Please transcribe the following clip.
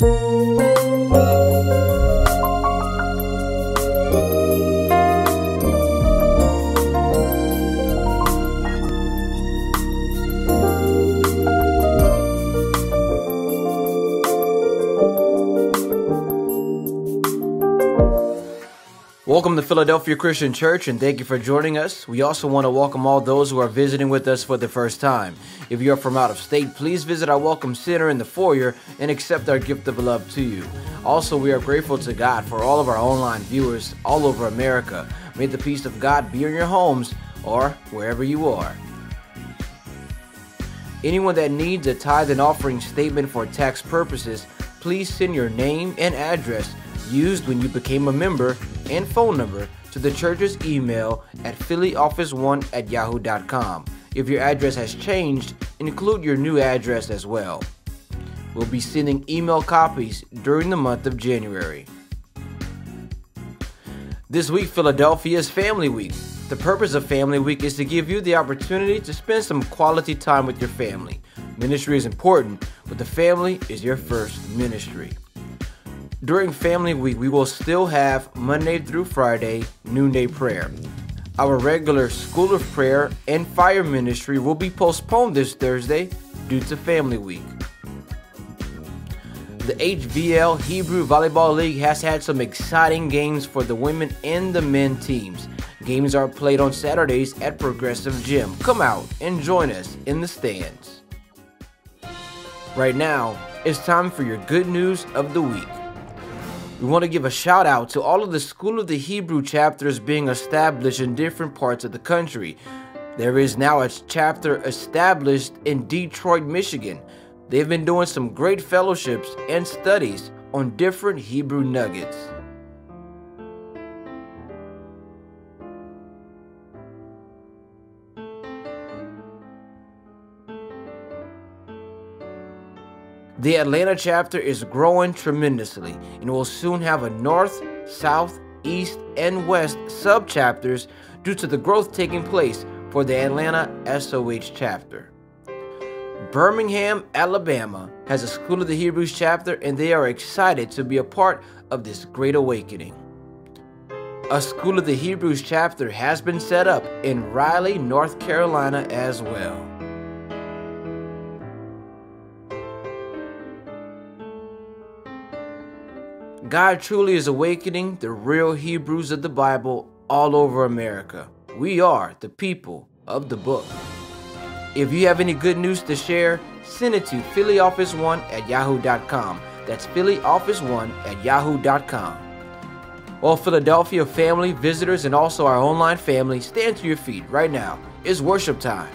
嗯 Welcome to Philadelphia Christian Church and thank you for joining us. We also want to welcome all those who are visiting with us for the first time. If you're from out of state, please visit our Welcome Center in the foyer and accept our gift of love to you. Also, we are grateful to God for all of our online viewers all over America. May the peace of God be in your homes or wherever you are. Anyone that needs a tithe and offering statement for tax purposes, please send your name and address used when you became a member and phone number to the church's email at phillyoffice1 at yahoo.com. If your address has changed, include your new address as well. We'll be sending email copies during the month of January. This week, Philadelphia is Family Week. The purpose of Family Week is to give you the opportunity to spend some quality time with your family. Ministry is important, but the family is your first ministry. During Family Week, we will still have Monday through Friday noonday prayer. Our regular School of Prayer and Fire Ministry will be postponed this Thursday due to Family Week. The HVL Hebrew Volleyball League has had some exciting games for the women and the men teams. Games are played on Saturdays at Progressive Gym. Come out and join us in the stands. Right now, it's time for your good news of the week. We want to give a shout out to all of the School of the Hebrew chapters being established in different parts of the country. There is now a chapter established in Detroit, Michigan. They've been doing some great fellowships and studies on different Hebrew nuggets. The Atlanta chapter is growing tremendously and will soon have a north, south, east, and west sub chapters due to the growth taking place for the Atlanta SOH chapter. Birmingham, Alabama has a School of the Hebrews chapter and they are excited to be a part of this great awakening. A School of the Hebrews chapter has been set up in Raleigh, North Carolina as well. God truly is awakening the real Hebrews of the Bible all over America. We are the people of the book. If you have any good news to share, send it to phillyoffice1 at yahoo.com. That's phillyoffice1 at yahoo.com. All Philadelphia family, visitors, and also our online family, stand to your feet right now. It's worship time.